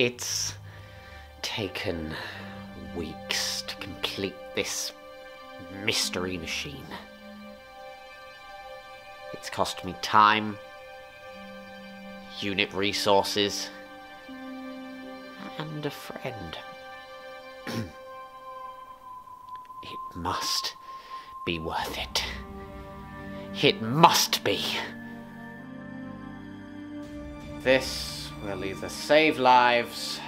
It's taken weeks to complete this mystery machine. It's cost me time, unit resources, and a friend. it must be worth it. It must be. This will either save lives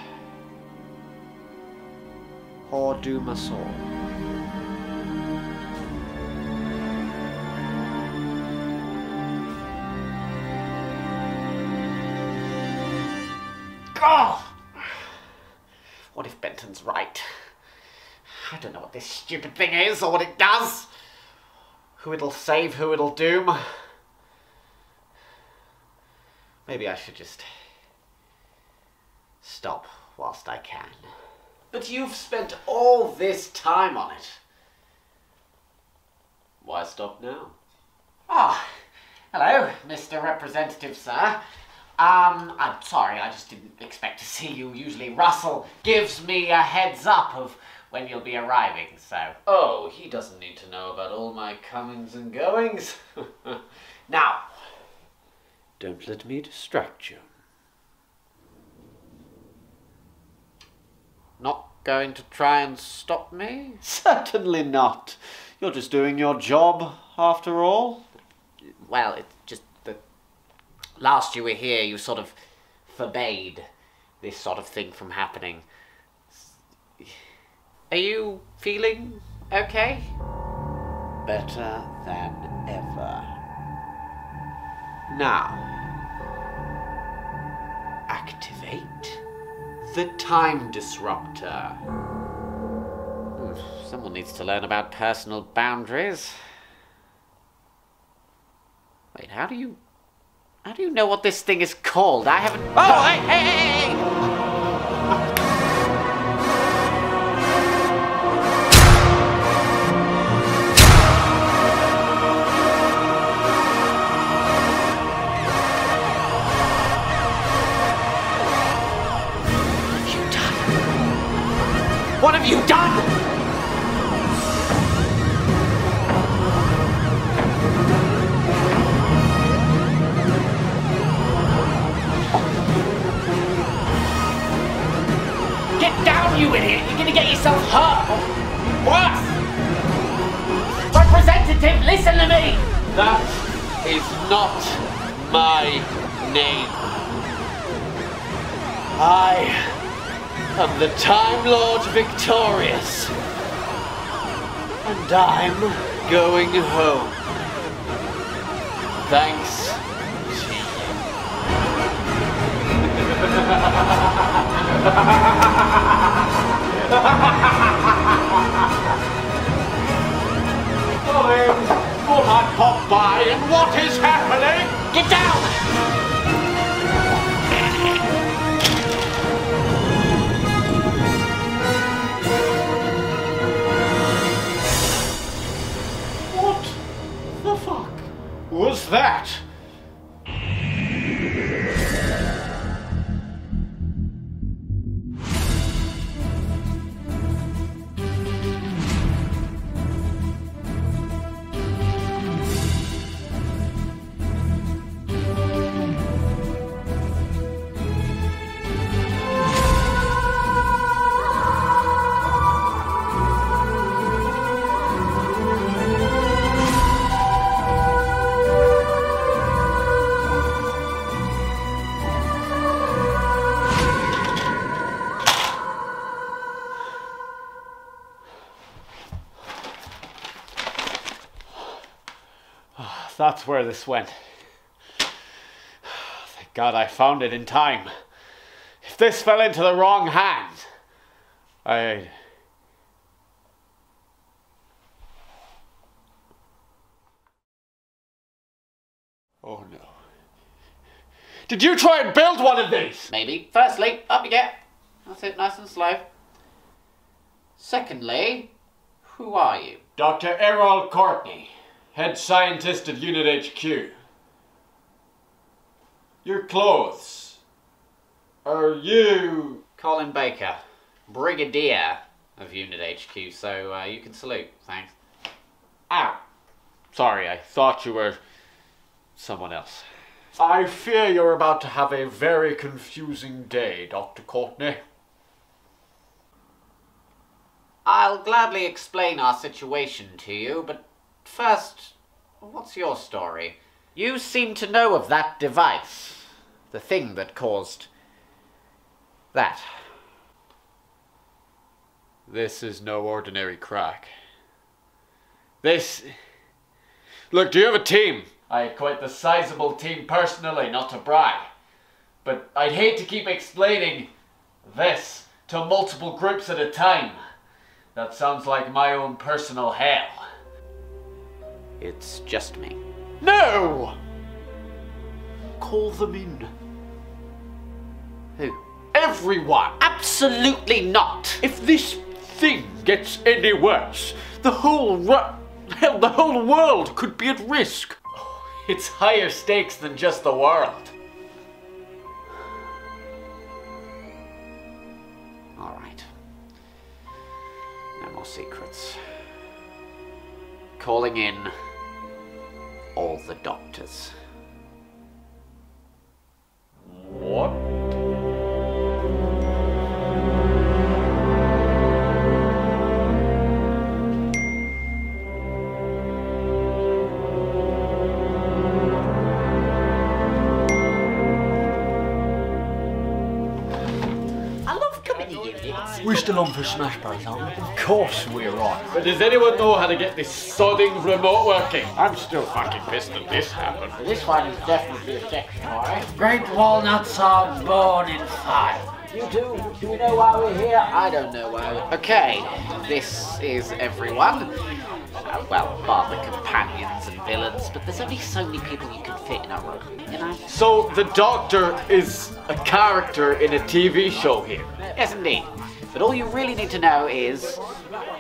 or doom us all. God! What if Benton's right? I don't know what this stupid thing is or what it does. Who it'll save, who it'll doom. Maybe I should just stop whilst I can. But you've spent all this time on it. Why stop now? Ah, hello, Mr. Representative, sir. Um, I'm sorry, I just didn't expect to see you. Usually Russell gives me a heads up of when you'll be arriving, so. Oh, he doesn't need to know about all my comings and goings. now, don't let me distract you. Not going to try and stop me? Certainly not. You're just doing your job, after all. Well, it's just that last you were here, you sort of forbade this sort of thing from happening. Are you feeling okay? Better than ever. Now, activate the time disruptor. Hmm, Someone needs to learn about personal boundaries. Wait, how do you. How do you know what this thing is called? I haven't. Oh, hey, hey, hey, hey! What have you done? Get down, you idiot! You're gonna get yourself hurt! Worse! Representative, listen to me! That is not my name. I am the Time Lord Victorious. And I'm going home. Thanks to you. that? That's where this went. Thank God I found it in time. If this fell into the wrong hands, I. Oh no. Did you try and build one of these? Maybe. Firstly, up you get. That's it, nice and slow. Secondly, who are you? Dr. Errol Courtney, head scientist at Unit HQ. Your clothes. Are you Colin Baker, Brigadier of Unit HQ, so uh, you can salute. Thanks. Ah, sorry, I thought you were someone else. I fear you're about to have a very confusing day, Dr. Courtney. I'll gladly explain our situation to you, but first, what's your story? You seem to know of that device, the thing that caused that. This is no ordinary crack. This. Look, do you have a team? I had quite the sizable team personally, not to brag. But I'd hate to keep explaining this to multiple groups at a time. That sounds like my own personal hell. It's just me. No! Call them in. Who? Everyone! Absolutely not! If this thing gets any worse, the whole hell, the whole world could be at risk. It's higher stakes than just the world. All right. No more secrets. Calling in all the doctors. Still on for Smash Bros, aren't we? Of course we're on. But does anyone know how to get this sodding remote working? I'm still fucking pissed that this happened. This one is definitely a sex toy. Great walnuts are born in fire. You two, do we know why we're here? I don't know why. Okay, this is everyone. Uh, well, bar the companions and villains, but there's only so many people you can fit in a room, you know? So the doctor is a character in a TV show here. Yes, indeed. But all you really need to know is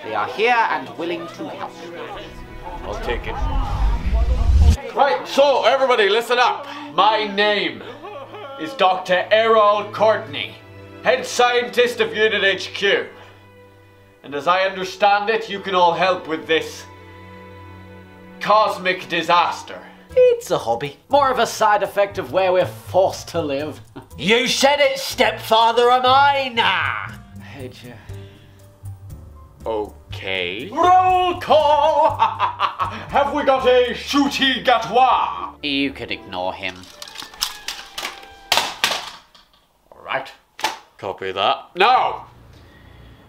they are here and willing to help. I'll take it. Right, so everybody listen up. My name is Dr. Errol Courtney, head scientist of Unit HQ. And as I understand it, you can all help with this cosmic disaster. It's a hobby. More of a side effect of where we're forced to live. You said it, stepfather of mine! Hey, Okay. Roll call! Have we got a Ncuti Gatwa? You could ignore him. All right. Copy that. Now,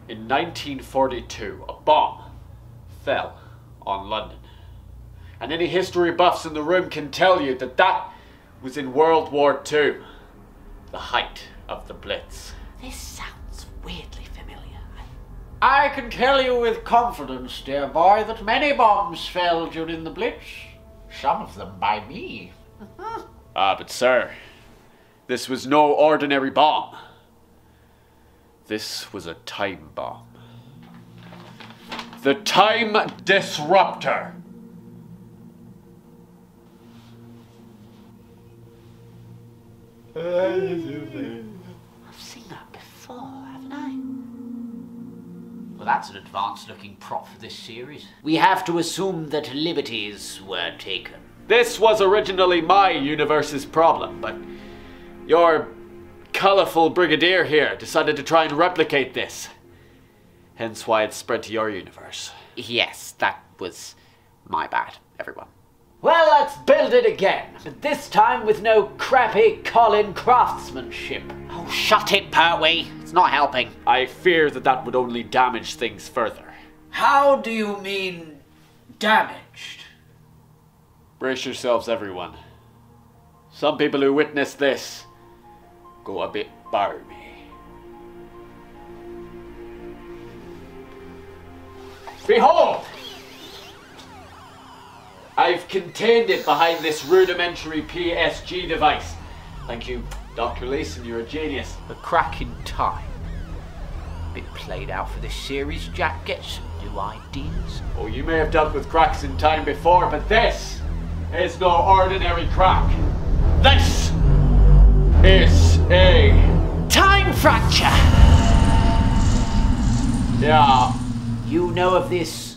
in 1942, a bomb fell on London. And any history buffs in the room can tell you that that was in World War II, the height of the Blitz. This sounds weirdly familiar. I can tell you with confidence, dear boy, that many bombs fell during the Blitz. Some of them by me. Ah, but sir, this was no ordinary bomb. This was a time bomb. The Time Disruptor. I've seen that before, haven't I? Well, that's an advanced looking prop for this series. We have to assume that liberties were taken. This was originally my universe's problem, but your colorful brigadier here decided to try and replicate this. Hence why it spread to your universe. Yes, that was my bad, everyone. Well, let's build it again, but this time with no crappy Colin craftsmanship. Oh, shut it, Pertwee. It's not helping. I fear that that would only damage things further. How do you mean damaged? Brace yourselves, everyone. Some people who witness this go a bit barmy. Behold! I've contained it behind this rudimentary PSG device. Thank you, Dr. Leeson, you're a genius. A crack in time. Bit played out for this series. Jack gets some new ideas. Oh, you may have dealt with cracks in time before, but this is no ordinary crack. This is a Time fracture! Yeah. You know of this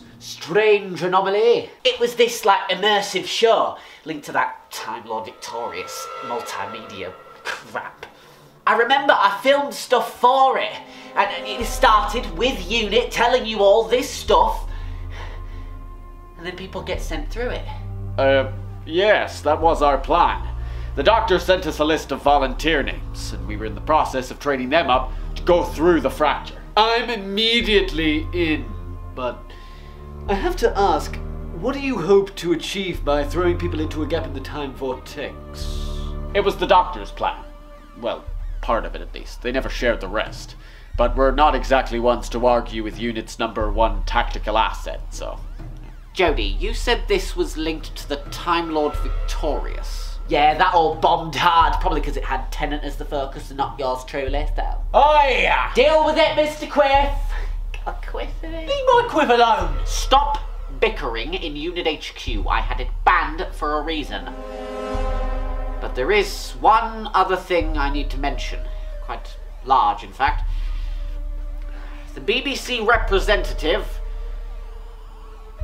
strange anomaly? It was this like immersive show linked to that Time Lord Victorious multimedia crap. I remember I filmed stuff for it, and it started with Unit telling you all this stuff, and then people get sent through it. Uh, yes, that was our plan. The doctor sent us a list of volunteer names, and we were in the process of training them up to go through the fracture. I'm immediately in, but I have to ask, what do you hope to achieve by throwing people into a gap in the time vortex? It was the doctor's plan. Well, part of it at least. They never shared the rest. But we're not exactly ones to argue with Unit's number one tactical asset, so. Jodie, you said this was linked to the Time Lord Victorious. Yeah, that all bombed hard, probably because it had Tennant as the focus and not yours truly, so. Oh yeah! Deal with it, Mr. Quiff! God, Quiff, Leave my quiff alone! Stop bickering in Unit HQ. I had it banned for a reason. But there is one other thing I need to mention. Quite large, in fact. The BBC representative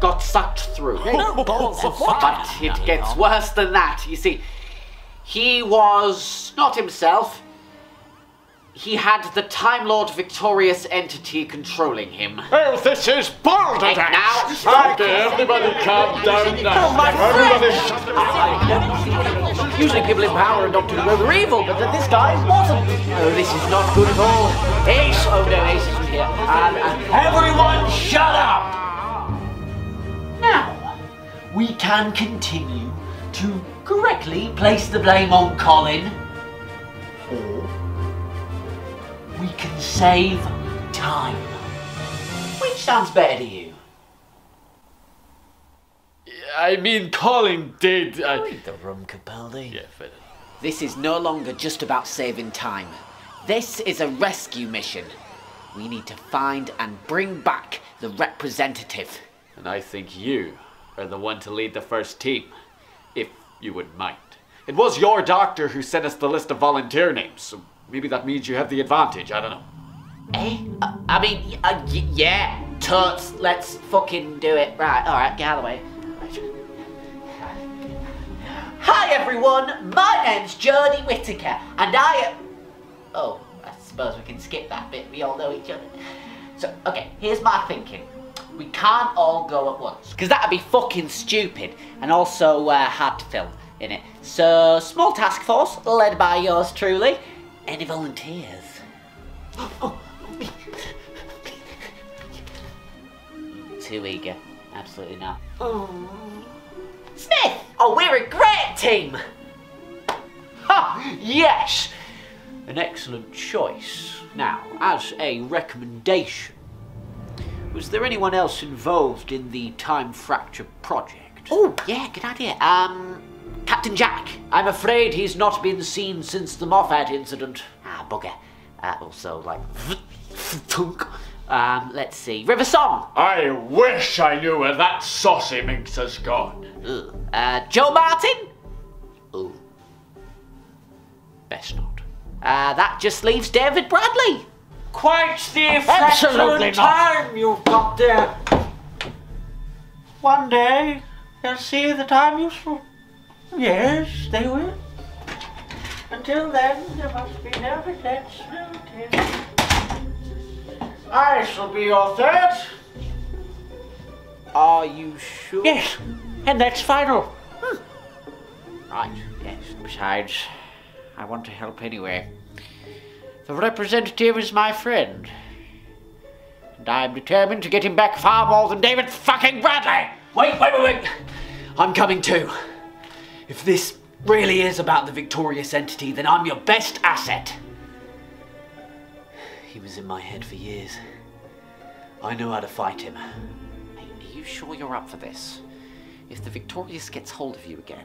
got sucked through. Balls of fire. But it gets worse than that. You see, he was not himself. He had the Time Lord Victorious entity controlling him. Oh, this is balderdash! Now, Okay, everybody calm down now. Oh, my everybody Usually people in power and Doctor Who are evil, but this guy wasn't. Oh, this is not good at all. Ace, oh no, Ace isn't here. And Everyone shut up! Now, we can continue to correctly place the blame on Colin, save time. Which sounds better to you? I mean, Colin did. I... Read the room, Capaldi. Yeah, fair. this is no longer just about saving time. This is a rescue mission. We need to find and bring back the representative. And I think you are the one to lead the first team, if you wouldn't mind. It was your doctor who sent us the list of volunteer names, so maybe that means you have the advantage. I don't know. Eh? I mean, uh, yeah, toots, let's fucking do it. Right, alright, Galloway. Hi everyone, my name's Jodie Whittaker, and I. am. Oh, I suppose we can skip that bit, we all know each other. So, okay, here's my thinking. We can't all go at once. Because that'd be fucking stupid, and also uh, hard to film in it. So, small task force, led by yours truly. Any volunteers? Too eager. Absolutely not. Smith! Oh, we're a great team! Ha! Yes! An excellent choice. Now, as a recommendation, was there anyone else involved in the time fracture project? Oh, yeah, good idea. Um, Captain Jack. I'm afraid he's not been seen since the Moffat incident. Ah, bugger. Uh, also, like, thunk. Um, let's see. River Song. I wish I knew where that saucy minx has gone. Ugh. Uh, Jo Martin. Ooh. Best not. Uh, that just leaves David Bradley. Quite the Absolutely excellent not. time you've got there. One day, they'll see the time useful. Yes, they will. Until then, there must be no regrets, no tears. I shall be your third. Are you sure? Yes, and that's final. Hmm. Right, yes. Besides, I want to help anyway. The representative is my friend. And I'm determined to get him back far more than David fucking Bradley! Wait, wait, wait, wait. I'm coming too. If this really is about the victorious entity, then I'm your best asset. He was in my head for years. I know how to fight him. Hey, are you sure you're up for this? If the Victorious gets hold of you again,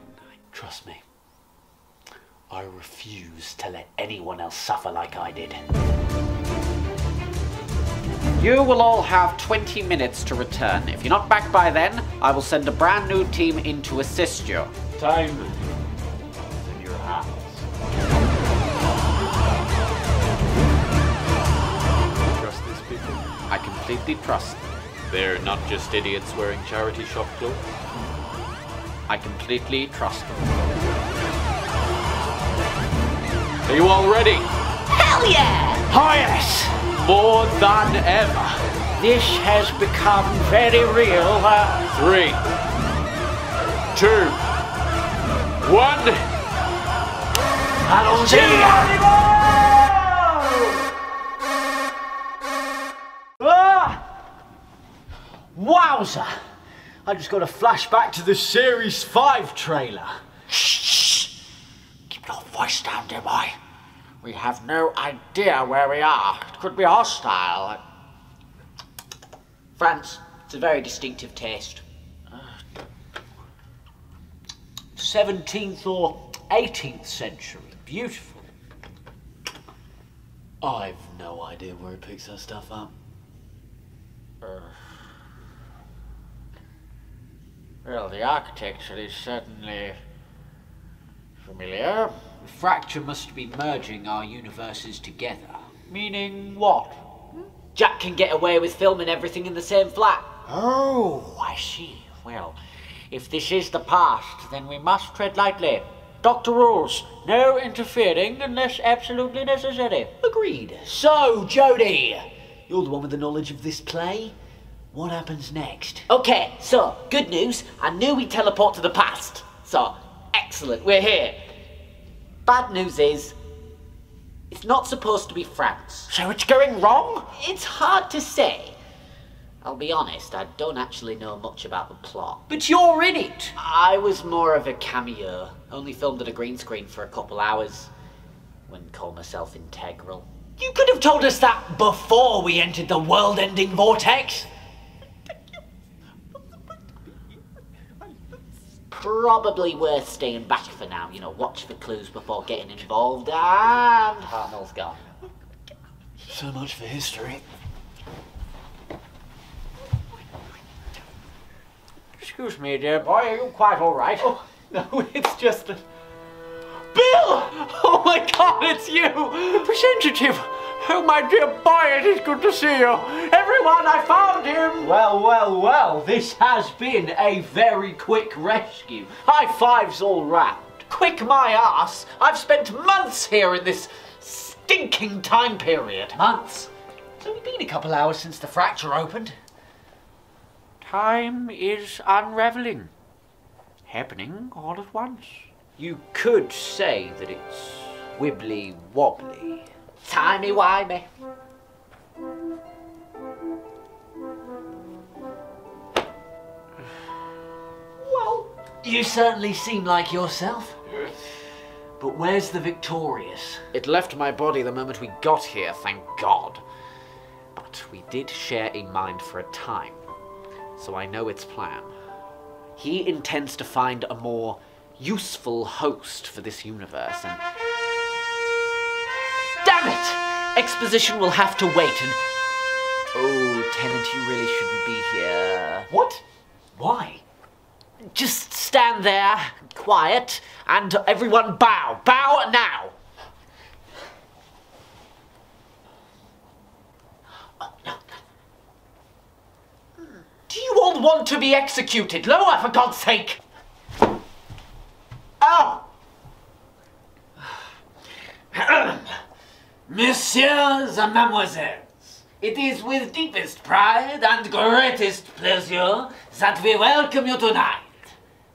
Trust me. I refuse to let anyone else suffer like I did. You will all have 20 minutes to return. If you're not back by then, I will send a brand new team in to assist you. Time I completely trust them. They're not just idiots wearing charity shop clothes. I completely trust them. Are you all ready? Hell yeah! Highness! More than ever. This has become very real. Uh, Three, two, one. Ah! Wowza! I just got a flashback to the Series 5 trailer. Shh! Keep your voice down, dear boy. We have no idea where we are. It could be hostile. France, it's a very distinctive taste. 17th or 18th century. Beautiful. I've no idea where he picks that stuff up. Well, the architecture is certainly familiar. The fracture must be merging our universes together. Meaning what? Jack can get away with filming everything in the same flat. Oh, I see. Well, if this is the past, then we must tread lightly. Doctor rules, no interfering unless absolutely necessary. Agreed. So, Jodie, you're the one with the knowledge of this play. What happens next? Okay, so, good news. I knew we'd teleport to the past. So, excellent, we're here. Bad news is, it's not supposed to be France. So it's going wrong? It's hard to say. I'll be honest, I don't actually know much about the plot. But you're in it. I was more of a cameo, only filmed at a green screen for a couple hours. Wouldn't call myself integral. You could have told us that before we entered the world-ending vortex. Probably worth staying back for now, you know, watch for clues before getting involved, and Hartnell's gone. So much for history. Excuse me, dear boy, are you quite all right? Oh, no, it's just that. Bill! Oh my god, it's you! Representative! Oh, my dear boy, it is good to see you. Everyone, I found him. Well, well, well, this has been a very quick rescue. High fives all round. Quick my ass! I've spent months here in this stinking time period. Months. It's only been a couple hours since the fracture opened. Time is unraveling. Happening all at once. You could say that it's wibbly wobbly. Timey wimey. Well, you certainly seem like yourself. But where's the victorious? It left my body the moment we got here, thank God. But we did share a mind for a time, so I know its plan. He intends to find a more useful host for this universe, and. Damn it! Exposition will have to wait, and. Oh, Tennant, you really shouldn't be here. What? Why? Just stand there, quiet, and everyone bow. Bow now! Do you all want to be executed? Lower, oh, for God's sake! Oh! Messieurs and mademoiselles, it is with deepest pride and greatest pleasure that we welcome you tonight.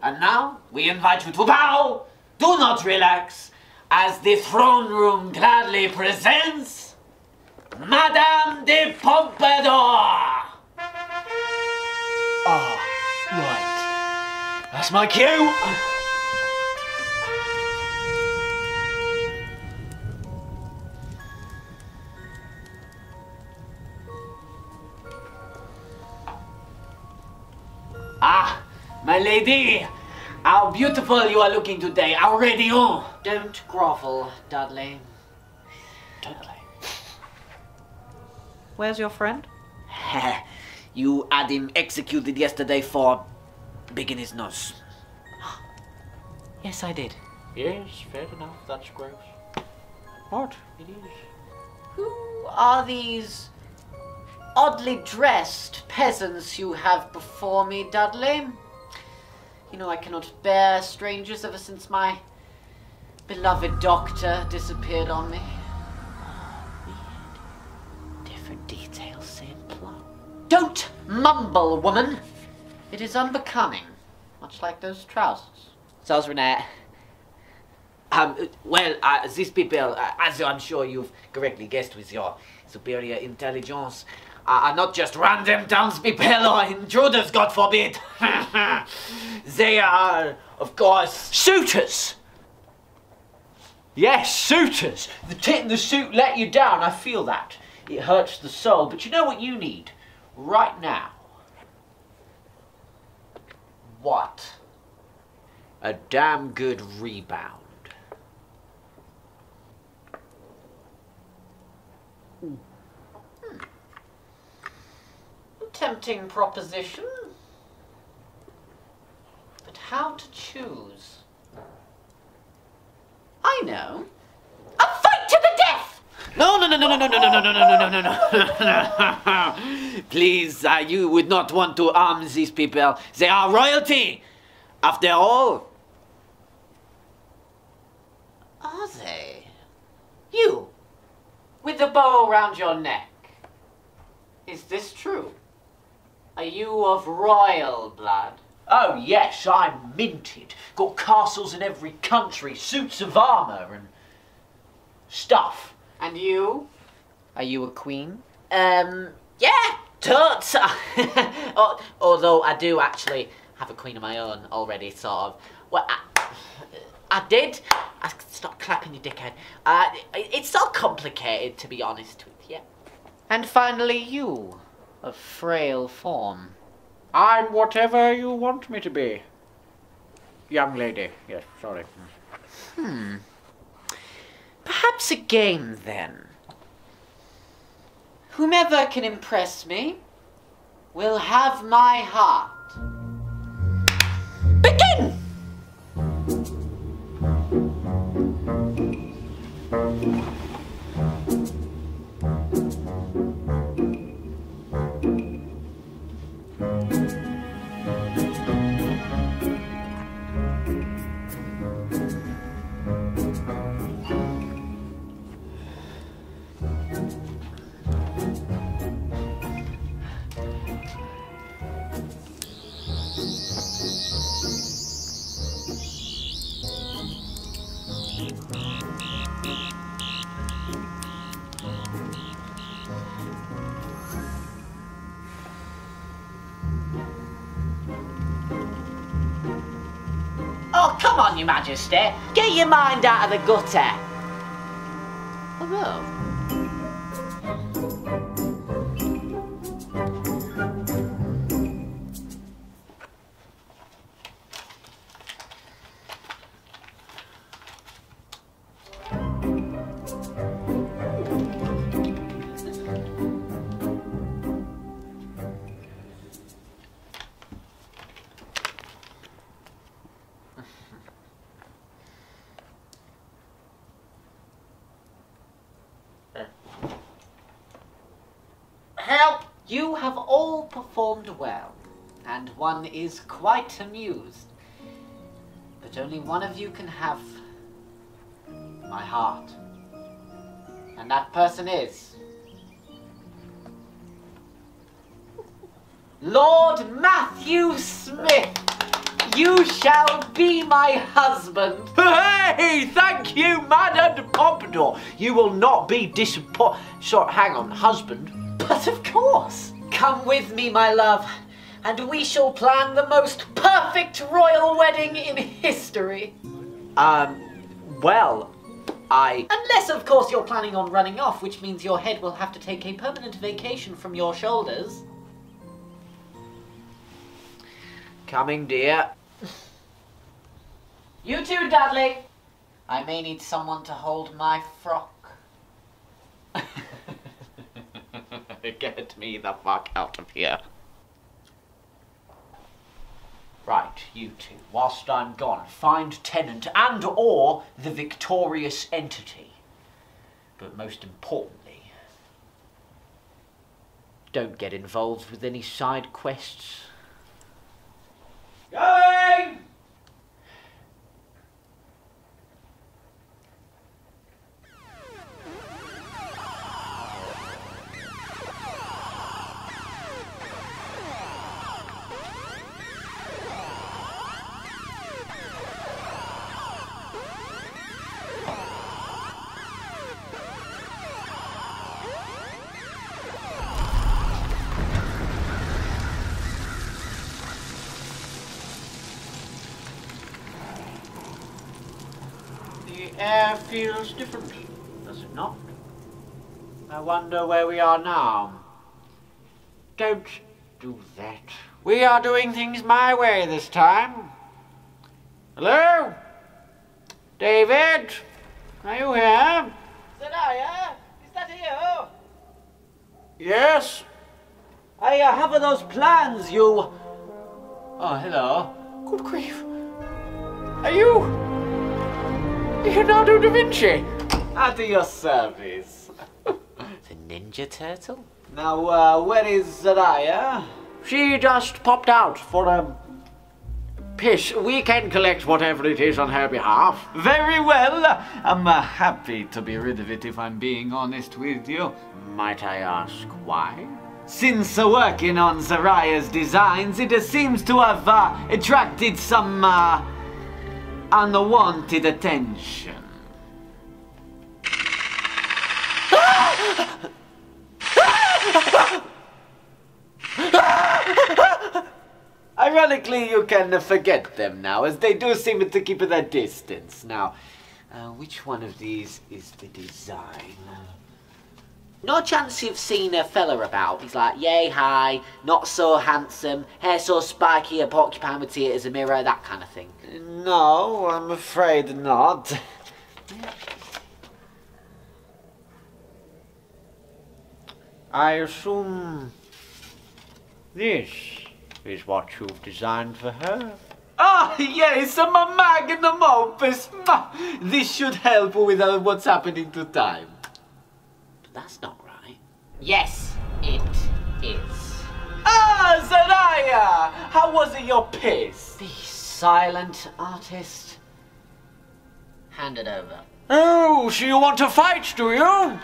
And now we invite you to bow, do not relax, as the throne room gladly presents Madame de Pompadour. Ah, right. That's my cue. Lady, how beautiful you are looking today, how ready radiant. Don't grovel, Dudley. Totally. Where's your friend? you had him executed yesterday for bigging his nose. Yes, I did. Yes, fair enough, that's gross. What? It is. Who are these oddly dressed peasants you have before me, Dudley. You know, I cannot bear strangers ever since my beloved doctor disappeared on me. Weird. Different details, same plot. Don't mumble, woman! It is unbecoming, much like those trousers. Sounds Renee. Um, well, uh, these people, uh, as I'm sure you've correctly guessed with your superior intelligence, are not just random townspeople or intruders, God forbid. they are, of course, Suitors! Yes, suitors! The tit in the suit let you down, I feel that. It hurts the soul, but you know what you need? Right now. What? A damn good rebound. Tempting proposition. But how to choose? I know. A fight to the death! No, no, no, no, no, no, no, no, no, no, no, no, no, no. Please, uh, you would not want to arm these people. They are royalty. After all, Are they? You, with the bow around your neck. Is this true? Are you of royal blood? Oh, yes, I'm minted. Got castles in every country, suits of armour, and stuff. And you? Are you a queen? um, yeah, totes. Al- Although I do actually have a queen of my own already, sort of. Well, I, I did. I, stop clapping, you dickhead. Uh, it- it's not complicated, to be honest with you. And finally you, of frail form. I'm whatever you want me to be. Young lady, yes, sorry. Hmm. Perhaps a game then. Whomever can impress me will have my heart. Your Majesty. Get your mind out of the gutter. You have all performed well, and one is quite amused. But only one of you can have my heart. And that person is. Lord Matthew Smith! You shall be my husband! Hey, thank you, Madame Pompadour. You will not be disappointed. Sorry, hang on, husband. But of course! Come with me, my love, and we shall plan the most perfect royal wedding in history. Um, well, I. Unless, of course, you're planning on running off, which means your head will have to take a permanent vacation from your shoulders. Coming, dear. You too, Dudley. I may need someone to hold my frock. Get me the fuck out of here. Right, you two. Whilst I'm gone, find Tennant and or the victorious entity. But most importantly, don't get involved with any side quests. Going! Feels different, does it not? I wonder where we are now. Don't do that. We are doing things my way this time. Hello? David? Are you here? Zendaya, is that you? Yes? I uh, have those plans you. Oh, hello. Good grief. Are you. Leonardo da Vinci? At your service. The Ninja Turtle? Now, uh, where is Zendaya? She just popped out for a piss. We can collect whatever it is on her behalf. Very well. I'm uh, happy to be rid of it if I'm being honest with you. Might I ask why? Since uh, working on Zaraya's designs, it uh, seems to have uh, attracted some uh, unwanted attention. Ironically, you can forget them now, as they do seem to keep their distance. Now, uh, which one of these is the design? No chance you've seen a fella about. He's like, yay, hi, not so handsome, hair so spiky, a porcupine with teeth as a mirror, that kind of thing. No, I'm afraid not. I assume this is what you've designed for her. Ah, yes, I'm a magnum opus. This should help with uh, what's happening to time. That's not right. Yes, it is. Ah, Zaraya! How was it your piss? The silent artist. Hand it over. Oh, so you want to fight, do you?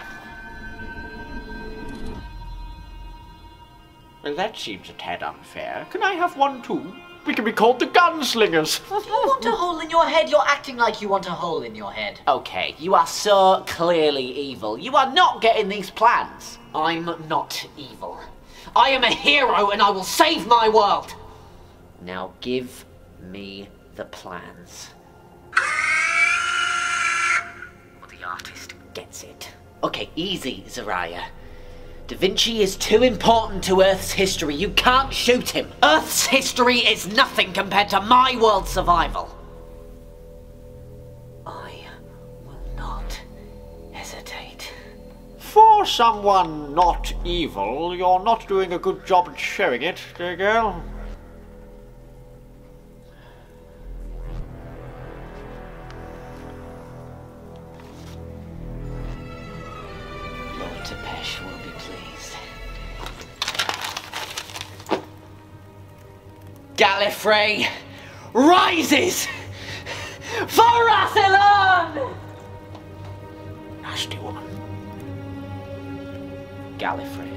Well, that seems a tad unfair. Can I have one too? We can be called the gunslingers. You want a hole in your head? You're acting like you want a hole in your head. Okay, you are so clearly evil. You are not getting these plans. I'm not evil. I am a hero and I will save my world. Now give me the plans. Ah! The artist gets it. Okay, easy, Zaraya. Da Vinci is too important to Earth's history. You can't shoot him. Earth's history is nothing compared to my world's survival. I will not hesitate. For someone not evil, you're not doing a good job at showing it, dear girl. Lord Tepesh will Gallifrey rises for Rassilon! Nasty woman. Gallifrey.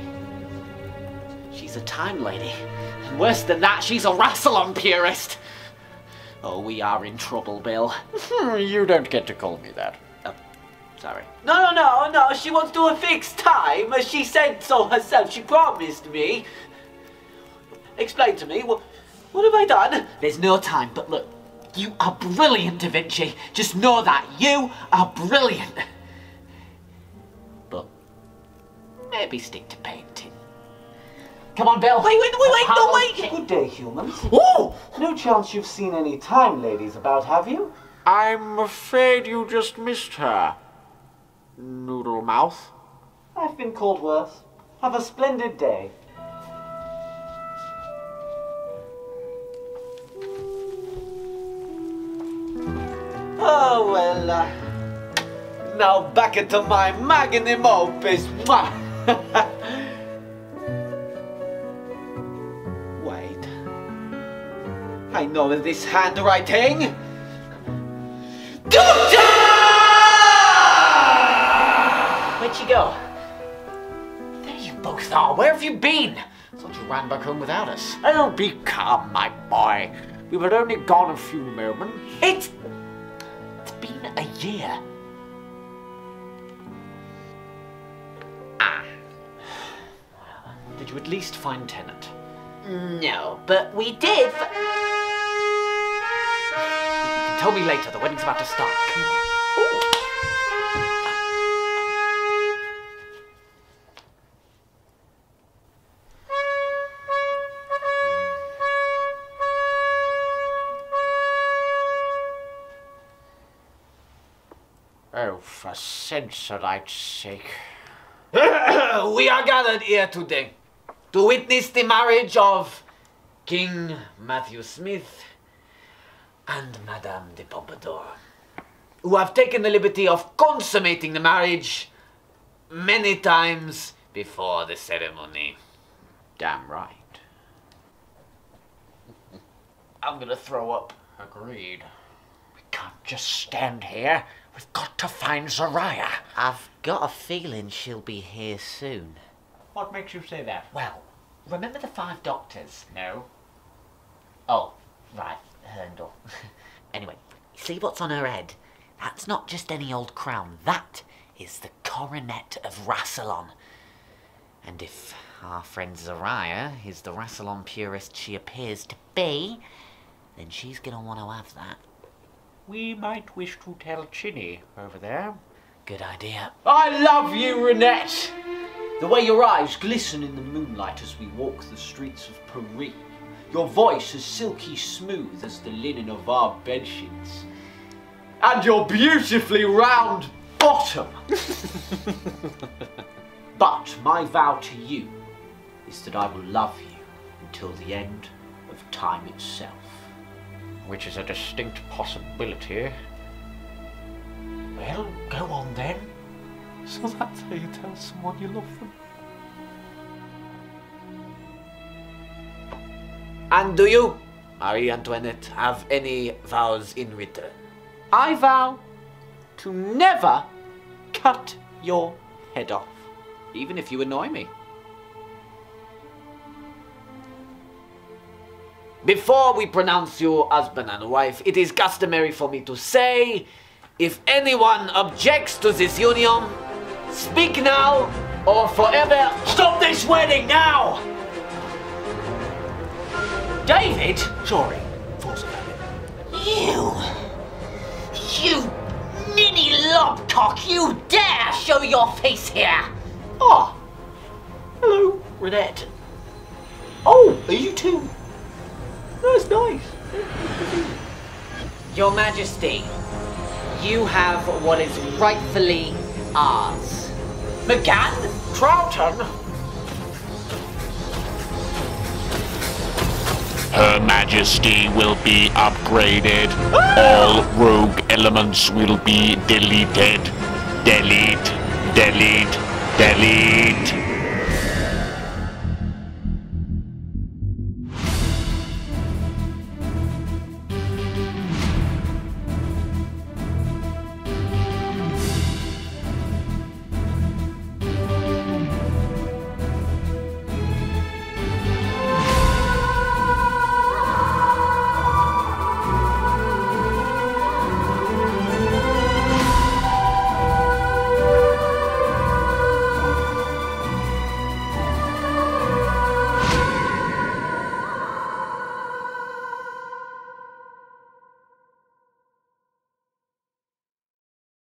She's a time lady. And worse than that, she's a Rassilon purist. Oh, we are in trouble, Bill. Hmm, you don't get to call me that. Oh, sorry. No, no, no, no. She wants to a fixed time. She said so herself. She promised me. Explain to me. What, what have I done? There's no time, but look, you are brilliant, Da Vinci. Just know that. You are brilliant. But maybe stick to painting. Come on, Bill. Wait, wait, wait, wait, no, wait. Good day, humans. Ooh! No chance you've seen any time ladies about, have you? I'm afraid you just missed her. Noodle mouth. I've been called worse. Have a splendid day. Oh, well, uh, now back into my magnum opus. Wait. I know this handwriting. Where'd you go? There you both are. Where have you been? Thought you ran back home without us. Oh, be calm, my boy. We were only gone a few moments. It's a year. Did you at least find Tennant? No, but we did. You can tell me later. The wedding's about to start. For Sensorite's sake. we are gathered here today to witness the marriage of King Matthew Smith and Madame de Pompadour, who have taken the liberty of consummating the marriage many times before the ceremony. Damn right. I'm gonna throw up. Agreed. We can't just stand here. We've got to find Zariah. I've got a feeling she'll be here soon. What makes you say that? Well, remember the five doctors? No. Oh, right, Hurndall. Anyway, see what's on her head? That's not just any old crown. That is the coronet of Rassilon. And if our friend Zariah is the Rassilon purist she appears to be, then she's gonna want to have that. We might wish to tell Chinny over there. Good idea. I love you, Reinette! The way your eyes glisten in the moonlight as we walk the streets of Paris. Your voice is silky smooth as the linen of our bedsheets. And your beautifully round bottom. but my vow to you is that I will love you until the end of time itself. Which is a distinct possibility. Well, go on then. So that's how you tell someone you love them. And do you, Marie Antoinette, have any vows in return? I vow to never cut your head off, even if you annoy me. Before we pronounce you husband and wife, it is customary for me to say if anyone objects to this union, speak now or forever stop this wedding now! David? Sorry, force You! You ninny lobcock! You dare show your face here! Oh, hello, Reinette. Oh, are you too? That's nice. Your Majesty, you have what is rightfully ours. McGann? Troughton? Her Majesty will be upgraded. All rogue elements will be deleted. Delete, delete, delete.